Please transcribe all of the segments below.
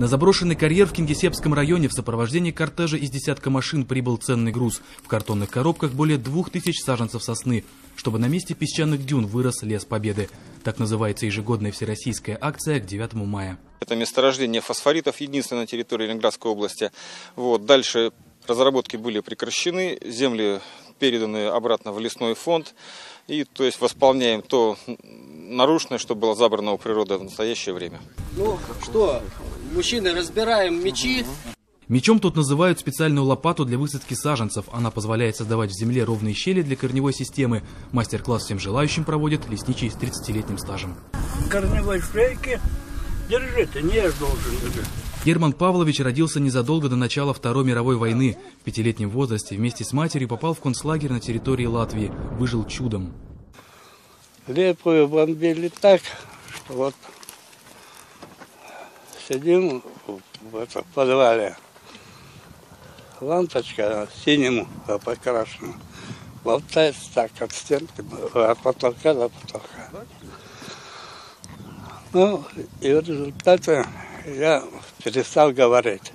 На заброшенный карьер в Кингисеппском районе в сопровождении кортежа из десятка машин прибыл ценный груз. В картонных коробках более двух тысяч саженцев сосны, чтобы на месте песчаных дюн вырос лес Победы. Так называется ежегодная всероссийская акция к 9 мая. Это месторождение фосфоритов, единственное на территории Ленинградской области. Вот. Дальше разработки были прекращены, земли переданы обратно в лесной фонд. И то есть восполняем то нарушенное, что было забрано у природы в настоящее время. Ну что, мужчины, разбираем мечи. Мечом тут называют специальную лопату для высадки саженцев. Она позволяет создавать в земле ровные щели для корневой системы. Мастер-класс всем желающим проводит лесничий с 30-летним стажем. Корневой шейки. Держи, ты не я должен держать. Герман Павлович родился незадолго до начала Второй мировой войны. В пятилетнем возрасте вместе с матерью попал в концлагерь на территории Латвии. Выжил чудом. Лепую бомбили так, что вот сидим в этом подвале. Лампочка синим покрашена. Болтается так от стенки, от потолка до потолка. Ну, и в результате я перестал говорить.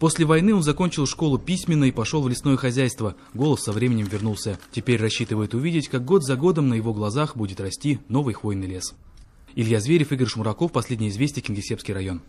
После войны он закончил школу письменно и пошел в лесное хозяйство. Голос со временем вернулся. Теперь рассчитывает увидеть, как год за годом на его глазах будет расти новый хвойный лес. Илья Зверев, Игорь Шмураков. Последние известия. Кингисеппский район.